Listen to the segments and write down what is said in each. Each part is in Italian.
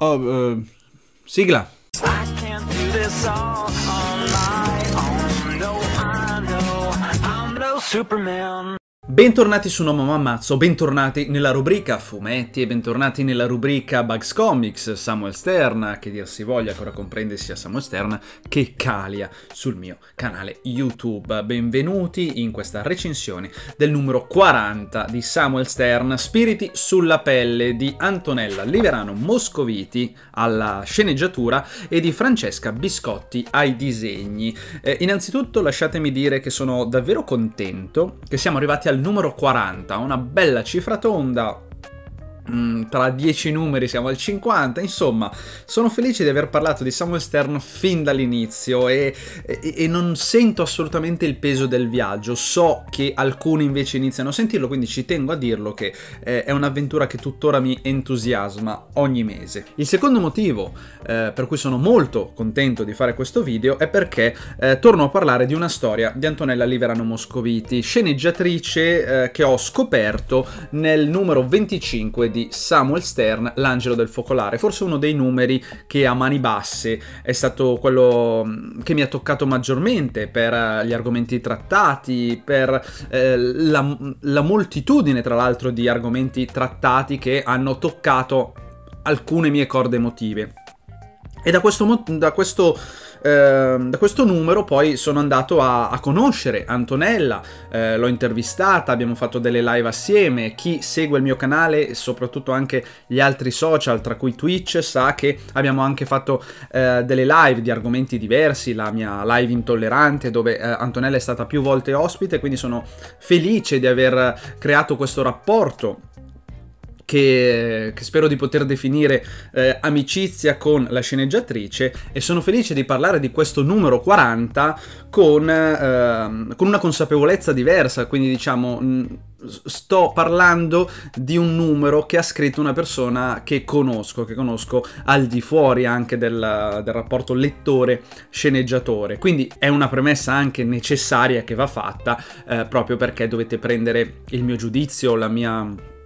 Av øh, Sigla. Superman. Bentornati su Nomo Mammazzo, bentornati nella rubrica fumetti e bentornati nella rubrica Bugs Comics, Samuel Stern, che dir si voglia, che ora comprende sia Samuel Stern che Calia sul mio canale YouTube. Benvenuti in questa recensione del numero 40 di Samuel Stern, Spiriti sulla pelle di Antonella Liverano Moscoviti alla sceneggiatura e di Francesca Biscotti ai disegni. Eh, innanzitutto lasciatemi dire che sono davvero contento che siamo arrivati al numero 40, una bella cifra tonda, tra 10 numeri siamo al 50, insomma, sono felice di aver parlato di Samuel Stern fin dall'inizio e, e, e, non sento assolutamente il peso del viaggio, so che alcuni invece iniziano a sentirlo, quindi ci tengo a dirlo che eh, è un'avventura che tuttora mi entusiasma ogni mese. Il secondo motivo eh, per cui sono molto contento di fare questo video è perché eh, torno a parlare di una storia di Antonella Liverano Moscoviti, sceneggiatrice eh, che ho scoperto nel numero 25 di Samuel Stern, L'angelo del focolare, forse uno dei numeri che a mani basse è stato quello mm, che mi ha toccato maggiormente per eh, gli argomenti trattati, per eh, la, la moltitudine tra l'altro di argomenti trattati che hanno toccato alcune mie corde emotive. E da questo, da questo eh, da questo numero poi sono andato a, a conoscere Antonella, eh, l'ho intervistata, abbiamo fatto delle live assieme, chi segue il mio canale e soprattutto anche gli altri social, tra cui Twitch, sa che abbiamo anche fatto eh, delle live di argomenti diversi, la mia live intollerante dove eh, Antonella è stata più volte ospite, quindi sono felice di aver creato questo rapporto che, che, spero di poter definire eh, amicizia con la sceneggiatrice e sono felice di parlare di questo numero 40 con, eh, con una consapevolezza diversa, quindi diciamo sto parlando di un numero che ha scritto una persona che conosco, che conosco al di fuori anche del, del rapporto lettore-sceneggiatore. Quindi è una premessa anche necessaria che va fatta eh, proprio perché dovete prendere il mio giudizio, la mia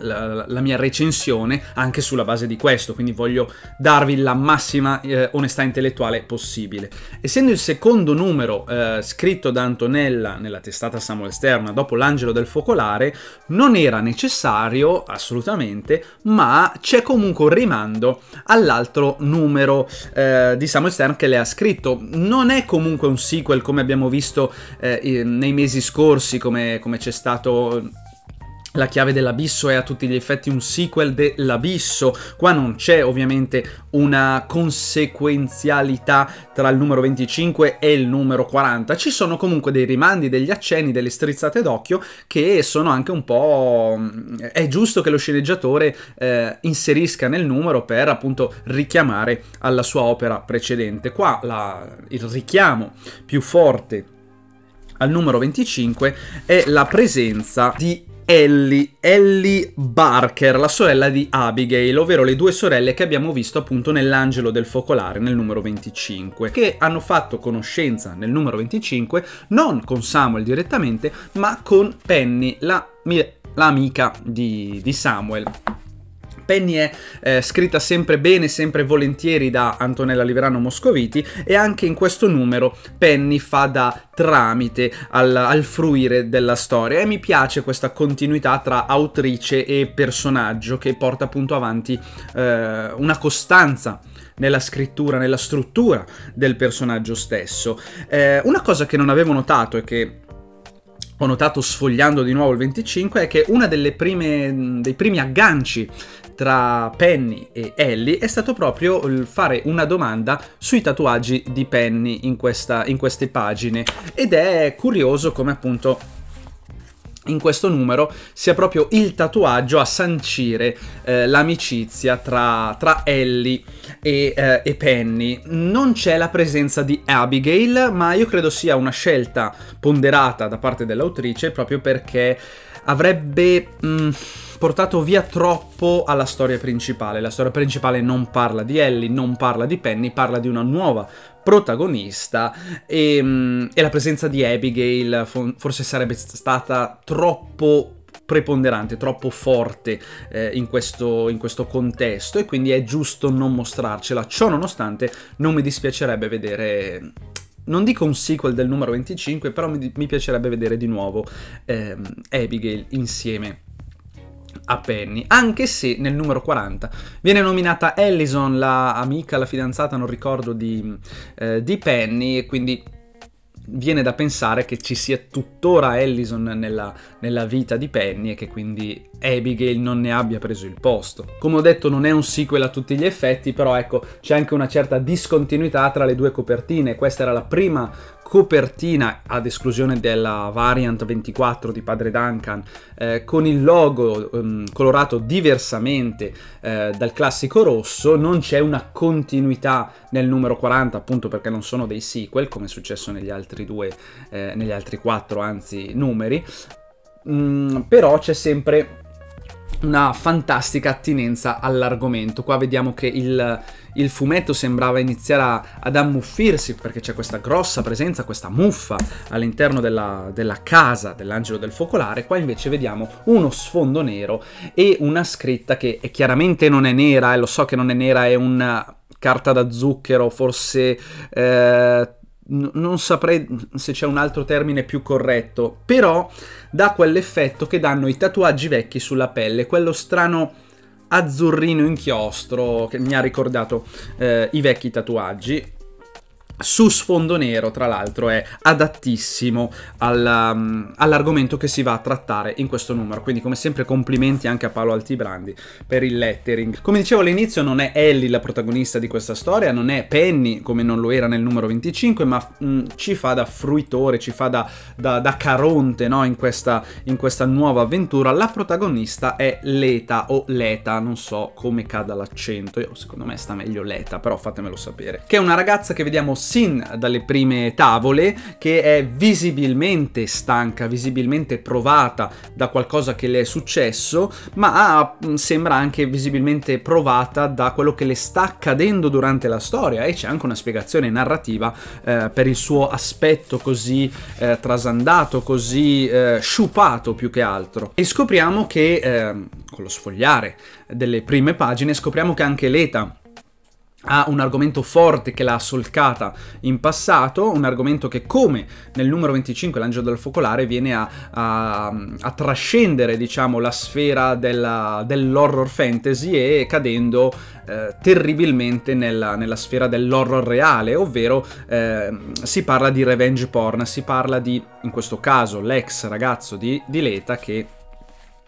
la, la, mia recensione anche sulla base di questo, quindi voglio darvi la massima eh, onestà intellettuale possibile. Essendo il secondo numero eh, scritto da Antonella nella testata Samuel Stern dopo l'angelo del focolare, non era necessario assolutamente, ma c'è comunque un rimando all'altro numero eh, di Samuel Stern che le ha scritto. Non è comunque un sequel come abbiamo visto eh, nei mesi scorsi, come, come c'è stato la chiave dell'abisso è a tutti gli effetti un sequel dell'abisso, qua non c'è ovviamente una conseguenzialità tra il numero 25 e il numero 40, ci sono comunque dei rimandi, degli accenni, delle strizzate d'occhio che sono anche un po'... è giusto che lo sceneggiatore eh, inserisca nel numero per appunto richiamare alla sua opera precedente. Qua la, il richiamo più forte al numero 25 è la presenza di Ellie, Ellie Barker, la sorella di Abigail, ovvero le due sorelle che abbiamo visto appunto nell'Angelo del Focolare nel numero 25, che hanno fatto conoscenza nel numero 25 non con Samuel direttamente, ma con Penny, la, l'amica di, di Samuel. Penny è eh, scritta sempre bene, sempre volentieri da Antonella Liverano Moscoviti e anche in questo numero Penny fa da tramite al, al fruire della storia e mi piace questa continuità tra autrice e personaggio che porta appunto avanti eh, una costanza nella scrittura, nella struttura del personaggio stesso. Eh, una cosa che non avevo notato e che ho notato sfogliando di nuovo il 25 è che uno dei primi agganci tra Penny e Ellie è stato proprio fare una domanda sui tatuaggi di Penny in, questa, in queste pagine. Ed è curioso come appunto in questo numero sia proprio il tatuaggio a sancire eh, l'amicizia tra, tra, Ellie e, eh, e, Penny. Non c'è la presenza di Abigail, ma io credo sia una scelta ponderata da parte dell'autrice proprio perché avrebbe... Mh, mm, portato via troppo alla storia principale. La storia principale non parla di Ellie, non parla di Penny, parla di una nuova protagonista e, e la presenza di Abigail forse sarebbe stata troppo preponderante, troppo forte eh, in, questo, in questo contesto e quindi è giusto non mostrarcela. Ciò nonostante non mi dispiacerebbe vedere non dico un sequel del numero 25, però mi, mi piacerebbe vedere di nuovo ehm, Abigail insieme a Penny, anche se nel numero 40 viene nominata Allison, la amica, la fidanzata, non ricordo, di, eh, di Penny, e quindi viene da pensare che ci sia tuttora Allison nella, nella, vita di Penny e che quindi Abigail non ne abbia preso il posto. Come ho detto non è un sequel a tutti gli effetti, però ecco c'è anche una certa discontinuità tra le due copertine. Questa era la prima copertina ad esclusione della variant 24 di Padre Duncan eh, con il logo um, colorato diversamente eh, dal classico rosso non c'è una continuità nel numero 40 appunto perché non sono dei sequel come è successo negli altri due eh, negli altri quattro anzi numeri. Mm, però c'è sempre una fantastica attinenza all'argomento. Qua vediamo che il, il fumetto sembrava iniziare a, ad ammuffirsi perché c'è questa grossa presenza, questa muffa all'interno della, della casa dell'angelo del focolare. Qua invece vediamo uno sfondo nero e una scritta che chiaramente non è nera, e lo so che non è nera, è una carta da zucchero, forse... Eh, non saprei se c'è un altro termine più corretto, però dà quell'effetto che danno i tatuaggi vecchi sulla pelle, quello strano azzurrino inchiostro che mi ha ricordato eh, i vecchi tatuaggi su sfondo nero, tra l'altro, è adattissimo um, all'argomento che si va a trattare in questo numero. Quindi, come sempre, complimenti anche a Paolo Altibrandi per il lettering. Come dicevo all'inizio, non è Ellie la protagonista di questa storia, non è Penny come non lo era nel numero 25, ma um, ci fa da fruitore, ci fa da, da, da caronte no? in, questa, in questa nuova avventura. La protagonista è Leta o Leta, non so come cada l'accento, Io, secondo me sta meglio Leta, però fatemelo sapere. Che è una ragazza che vediamo sin dalle prime tavole che è visibilmente stanca, visibilmente provata da qualcosa che le è successo, ma mm, sembra anche visibilmente provata da quello che le sta accadendo durante la storia e c'è anche una spiegazione narrativa eh, per il suo aspetto così eh, trasandato, così eh, sciupato più che altro. E scopriamo che ehm, con lo sfogliare delle prime pagine scopriamo che anche l'ETA ha un argomento forte che l'ha solcata in passato, un argomento che come nel numero 25 l'angelo del focolare viene a, a, a trascendere diciamo la sfera della, dell'horror fantasy e cadendo eh, terribilmente nella, nella, sfera dell'horror reale, ovvero eh, si parla di revenge porn, si parla di in questo caso l'ex ragazzo di, di Leta che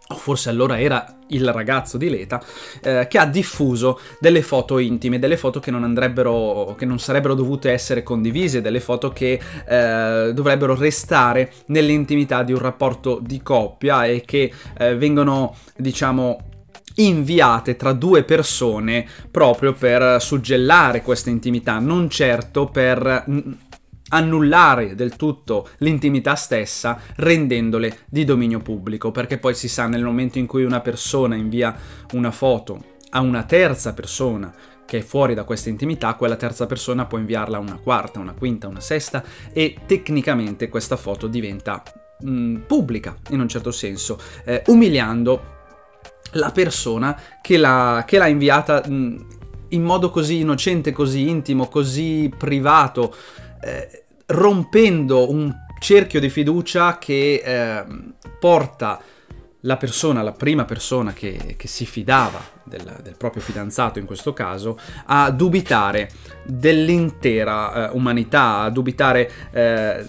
o forse allora era il ragazzo di Leta, eh, che ha diffuso delle foto intime, delle foto che non andrebbero, che non sarebbero dovute essere condivise, delle foto che eh, dovrebbero restare nell'intimità di un rapporto di coppia e che eh, vengono, diciamo, inviate tra due persone proprio per suggellare questa intimità, non certo per annullare del tutto l'intimità stessa rendendole di dominio pubblico, perché poi si sa nel momento in cui una persona invia una foto a una terza persona che è fuori da questa intimità, quella terza persona può inviarla a una quarta, una quinta, una sesta e tecnicamente questa foto diventa mh, mm, pubblica in un certo senso, eh, umiliando la persona che l'ha, che l'ha inviata mh, mm, in modo così innocente, così intimo, così privato. Eh, rompendo un cerchio di fiducia che eh, porta la persona, la prima persona che, che si fidava del, del, proprio fidanzato in questo caso, a dubitare dell'intera eh, umanità, a dubitare eh,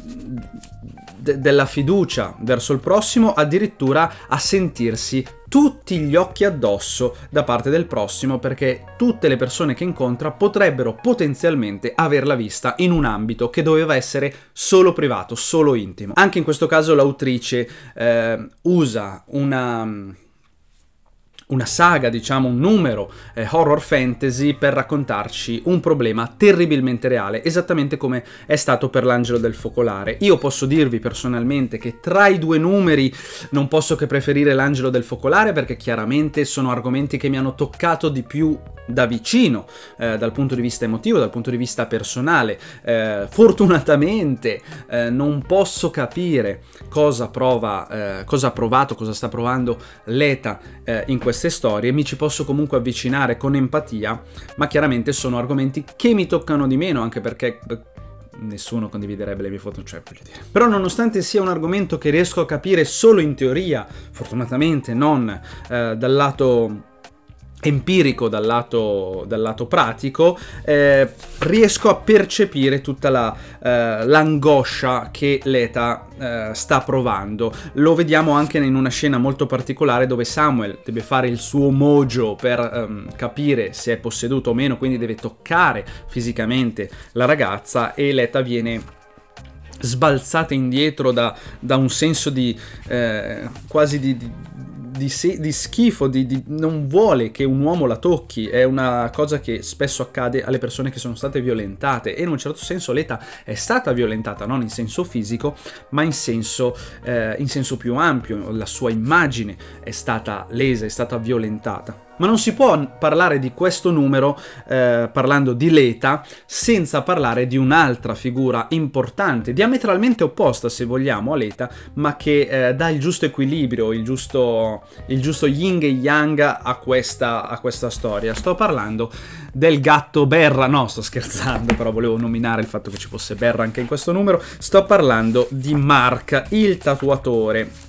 de- della fiducia verso il prossimo, addirittura a sentirsi tutti gli occhi addosso da parte del prossimo perché tutte le persone che incontra potrebbero potenzialmente averla vista in un ambito che doveva essere solo privato, solo intimo. Anche in questo caso l'autrice eh, usa una una saga, diciamo un numero eh, horror fantasy per raccontarci un problema terribilmente reale, esattamente come è stato per l'angelo del focolare. Io posso dirvi personalmente che tra i due numeri non posso che preferire l'angelo del focolare perché chiaramente sono argomenti che mi hanno toccato di più da vicino eh, dal punto di vista emotivo, dal punto di vista personale. Eh, fortunatamente eh, non posso capire cosa prova, eh, cosa ha provato, cosa sta provando l'ETA eh, in queste storie, mi ci posso comunque avvicinare con empatia, ma chiaramente sono argomenti che mi toccano di meno, anche perché nessuno condividerebbe le mie foto, cioè voglio dire. Però nonostante sia un argomento che riesco a capire solo in teoria, fortunatamente non eh, dal lato empirico dal lato, dal lato pratico, eh, riesco a percepire tutta la, eh, l'angoscia che l'ETA eh, sta provando. Lo vediamo anche in una scena molto particolare dove Samuel deve fare il suo mojo per ehm, capire se è posseduto o meno, quindi deve toccare fisicamente la ragazza e l'ETA viene sbalzata indietro da, da un senso di eh, quasi di, di di, se- di schifo, di, di, non vuole che un uomo la tocchi, è una cosa che spesso accade alle persone che sono state violentate e in un certo senso l'ETA è stata violentata, non in senso fisico, ma in senso, eh, in senso più ampio, la sua immagine è stata lesa, è stata violentata. Ma non si può parlare di questo numero eh, parlando di Leta senza parlare di un'altra figura importante, diametralmente opposta se vogliamo a Leta, ma che eh, dà il giusto equilibrio, il giusto, il giusto yin e yang a questa, a questa storia. Sto parlando del gatto Berra, no sto scherzando, però volevo nominare il fatto che ci fosse Berra anche in questo numero, sto parlando di Mark, il tatuatore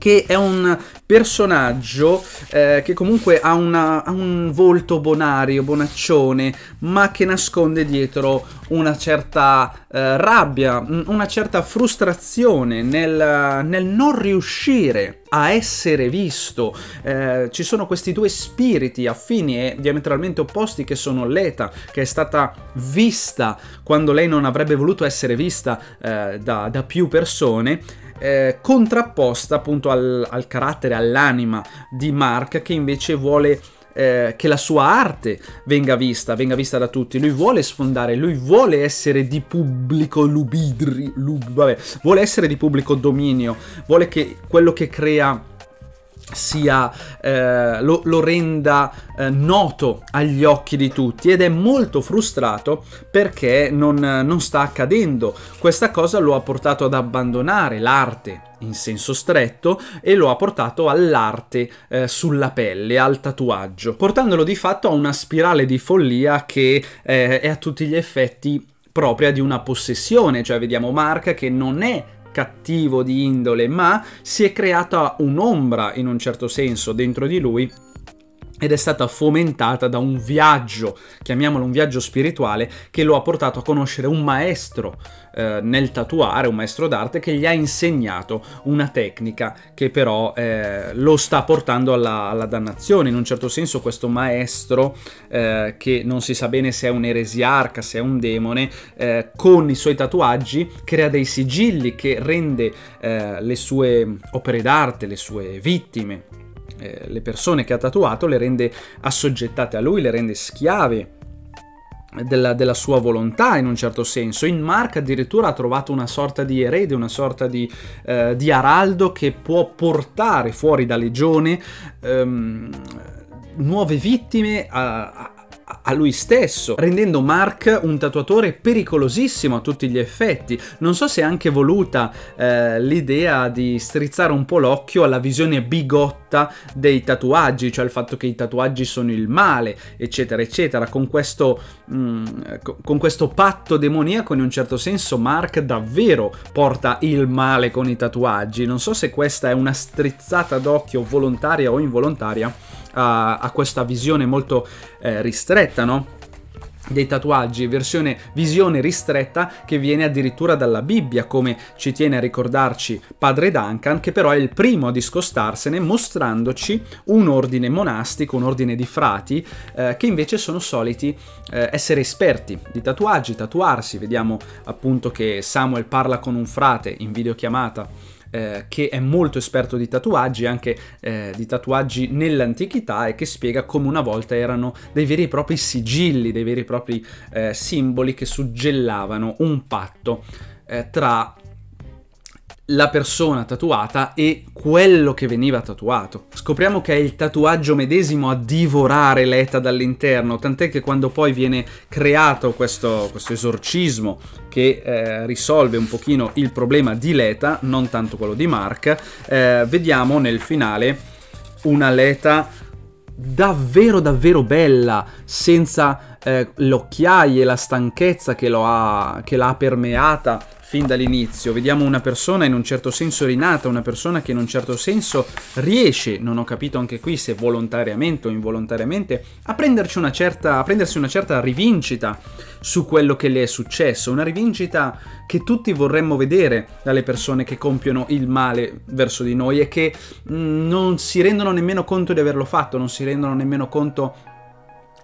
che è un personaggio eh, che comunque ha, una, ha, un volto bonario, bonaccione, ma che nasconde dietro una certa eh, rabbia, una certa frustrazione nel, nel, non riuscire a essere visto. Eh, ci sono questi due spiriti affini e diametralmente opposti che sono l'Eta, che è stata vista quando lei non avrebbe voluto essere vista eh, da, da più persone, eh, contrapposta appunto al, al, carattere, all'anima di Mark che invece vuole eh, che la sua arte venga vista, venga vista da tutti. Lui vuole sfondare, lui vuole essere di pubblico lubidri, lub, vabbè, vuole essere di pubblico dominio, vuole che quello che crea sia, eh, lo, lo, renda eh, noto agli occhi di tutti ed è molto frustrato perché non, non sta accadendo. Questa cosa lo ha portato ad abbandonare l'arte in senso stretto e lo ha portato all'arte eh, sulla pelle, al tatuaggio, portandolo di fatto a una spirale di follia che eh, è a tutti gli effetti propria di una possessione, cioè vediamo Mark che non è cattivo di indole, ma si è creata un'ombra in un certo senso dentro di lui ed è stata fomentata da un viaggio, chiamiamolo un viaggio spirituale, che lo ha portato a conoscere un maestro eh, nel tatuare, un maestro d'arte che gli ha insegnato una tecnica che però eh, lo sta portando alla, alla, dannazione. In un certo senso questo maestro, eh, che non si sa bene se è un eresiarca, se è un demone, eh, con i suoi tatuaggi crea dei sigilli che rende eh, le sue opere d'arte, le sue vittime, eh, le persone che ha tatuato le rende assoggettate a lui, le rende schiave della, della, sua volontà in un certo senso. In Mark addirittura ha trovato una sorta di erede, una sorta di, eh, di araldo che può portare fuori da legione ehm, nuove vittime a, a a lui stesso, rendendo Mark un tatuatore pericolosissimo a tutti gli effetti. Non so se è anche voluta eh, l'idea di strizzare un po' l'occhio alla visione bigotta dei tatuaggi, cioè il fatto che i tatuaggi sono il male, eccetera, eccetera. Con questo, mh, mm, con questo patto demoniaco, in un certo senso, Mark davvero porta il male con i tatuaggi. Non so se questa è una strizzata d'occhio volontaria o involontaria a, a questa visione molto eh, ristretta, no? dei tatuaggi, versione visione ristretta che viene addirittura dalla Bibbia, come ci tiene a ricordarci padre Duncan, che però è il primo a discostarsene mostrandoci un ordine monastico, un ordine di frati eh, che invece sono soliti eh, essere esperti di tatuaggi, tatuarsi. Vediamo appunto che Samuel parla con un frate in videochiamata eh, che è molto esperto di tatuaggi, anche eh, di tatuaggi nell'antichità e che spiega come una volta erano dei veri e propri sigilli, dei veri e propri eh, simboli che suggellavano un patto eh, tra la persona tatuata e quello che veniva tatuato. Scopriamo che è il tatuaggio medesimo a divorare l'eta dall'interno, tant'è che quando poi viene creato questo, questo esorcismo che eh, risolve un pochino il problema di Leta, non tanto quello di Mark, eh, vediamo nel finale una Leta davvero davvero bella, senza eh, le occhiaie, la stanchezza che, ha, che l'ha permeata fin dall'inizio. Vediamo una persona in un certo senso rinata, una persona che in un certo senso riesce, non ho capito anche qui se volontariamente o involontariamente, a, una certa, a prendersi una certa rivincita su quello che le è successo, una rivincita che tutti vorremmo vedere dalle persone che compiono il male verso di noi e che mm, non si rendono nemmeno conto di averlo fatto, non si rendono nemmeno conto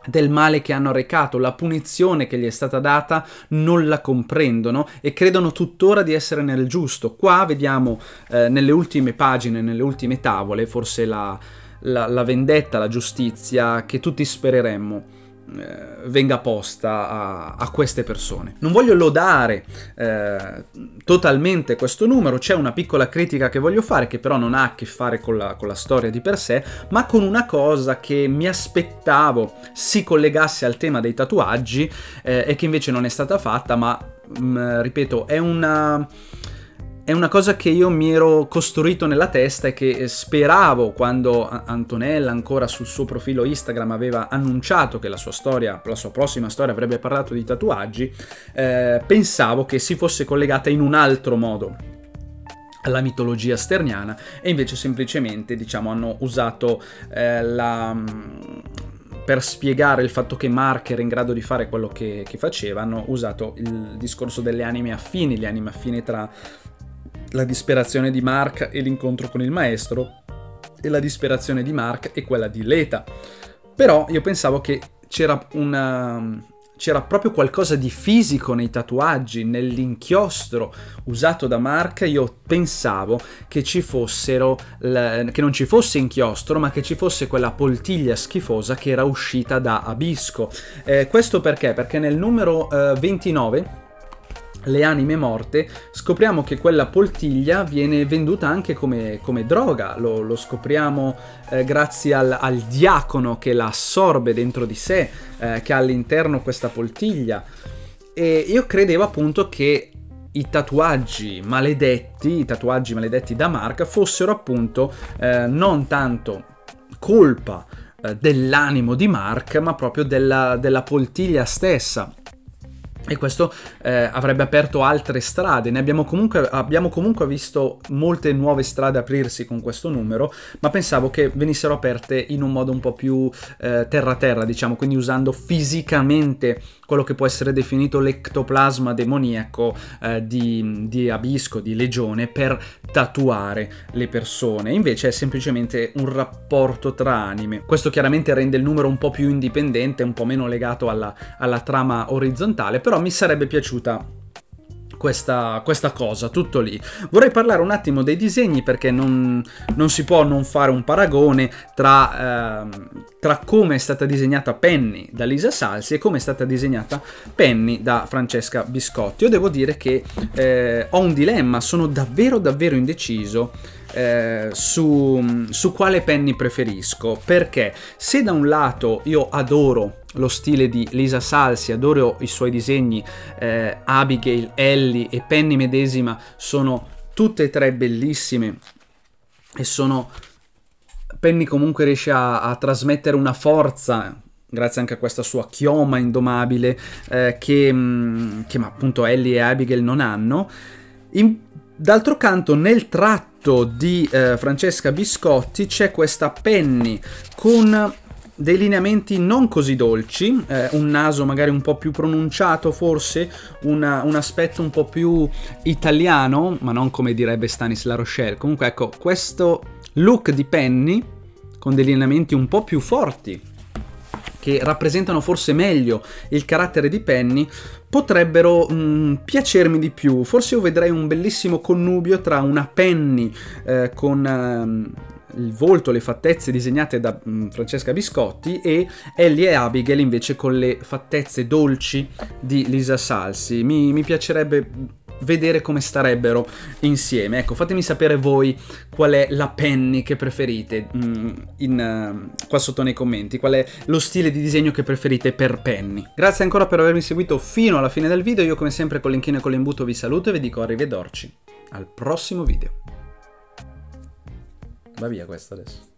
del male che hanno recato, la punizione che gli è stata data, non la comprendono e credono tuttora di essere nel giusto. Qua vediamo eh, nelle ultime pagine, nelle ultime tavole, forse la, la, la vendetta, la giustizia che tutti spereremmo. Eh, venga posta a, a, queste persone. Non voglio lodare eh, totalmente questo numero, c'è una piccola critica che voglio fare che però non ha a che fare con la, con la storia di per sé, ma con una cosa che mi aspettavo si collegasse al tema dei tatuaggi eh, e che invece non è stata fatta, ma mh, mm, ripeto, è una è una cosa che io mi ero costruito nella testa e che speravo quando Antonella ancora sul suo profilo Instagram aveva annunciato che la sua storia, la sua prossima storia avrebbe parlato di tatuaggi, eh, pensavo che si fosse collegata in un altro modo alla mitologia sterniana e invece semplicemente diciamo hanno usato eh, la per spiegare il fatto che Mark era in grado di fare quello che, che faceva, hanno usato il discorso delle anime affini, le anime affini tra la disperazione di Mark e l'incontro con il maestro, e la disperazione di Mark e quella di Leta. Però io pensavo che c'era una c'era proprio qualcosa di fisico nei tatuaggi, nell'inchiostro usato da Mark, io pensavo che ci fossero, che non ci fosse inchiostro, ma che ci fosse quella poltiglia schifosa che era uscita da Abisco. Eh, questo perché? Perché nel numero eh, 29 le anime morte, scopriamo che quella poltiglia viene venduta anche come, come droga, lo, lo scopriamo eh, grazie al, al, diacono che la assorbe dentro di sé, eh, che ha all'interno questa poltiglia. E io credevo appunto che i tatuaggi maledetti, i tatuaggi maledetti da Mark, fossero appunto eh, non tanto colpa eh, dell'animo di Mark, ma proprio della, della poltiglia stessa e questo eh, avrebbe aperto altre strade. Ne abbiamo comunque, abbiamo comunque visto molte nuove strade aprirsi con questo numero, ma pensavo che venissero aperte in un modo un po' più eh, terra-terra, diciamo, quindi usando fisicamente quello che può essere definito l'ectoplasma demoniaco eh, di, di Abisco, di Legione, per tatuare le persone. Invece è semplicemente un rapporto tra anime. Questo chiaramente rende il numero un po' più indipendente, un po' meno legato alla, alla trama orizzontale, però mi sarebbe piaciuta questa, questa, cosa, tutto lì. Vorrei parlare un attimo dei disegni perché non, non si può non fare un paragone tra, eh, tra, come è stata disegnata Penny da Lisa Salsi e come è stata disegnata Penny da Francesca Biscotti. Io devo dire che eh, ho un dilemma, sono davvero davvero indeciso eh, su, su quale Penny preferisco perché se da un lato io adoro lo stile di Lisa Salsi, adoro i suoi disegni, eh, Abigail, Ellie e Penny medesima sono tutte e tre bellissime e sono... Penny comunque riesce a, a trasmettere una forza grazie anche a questa sua chioma indomabile eh, che, mm, che appunto Ellie e Abigail non hanno. In, d'altro canto nel tratto di eh, Francesca Biscotti c'è questa Penny con dei lineamenti non così dolci, eh, un naso magari un po' più pronunciato forse, una, un aspetto un po' più italiano, ma non come direbbe Stanis La Rochelle. Comunque ecco, questo look di Penny con dei lineamenti un po' più forti che rappresentano forse meglio il carattere di Penny, potrebbero mm, piacermi di più. Forse io vedrei un bellissimo connubio tra una Penny eh, con... ehm, il volto, le fattezze disegnate da mm, Francesca Biscotti e Ellie e Abigail invece con le fattezze dolci di Lisa Salsi. Mi, mi piacerebbe vedere come starebbero insieme. Ecco, fatemi sapere voi qual è la Penny che preferite mm, in, uh, qua sotto nei commenti, qual è lo stile di disegno che preferite per Penny. Grazie ancora per avermi seguito fino alla fine del video, io come sempre con l'inchino e con l'imbuto vi saluto e vi dico arrivederci al prossimo video. Va via questo adesso.